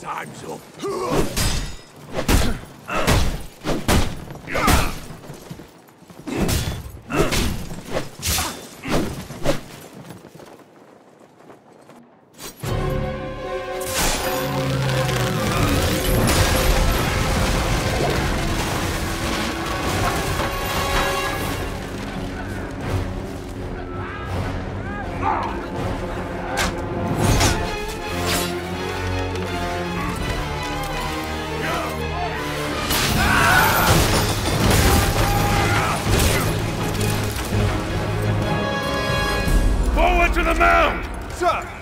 Time's up. Forward to the mound! Sir!